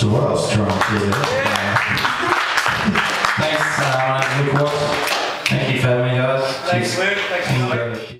So of strong. Thanks, uh, Thank you for having me, guys. Thanks, Luke. Thanks, Luke.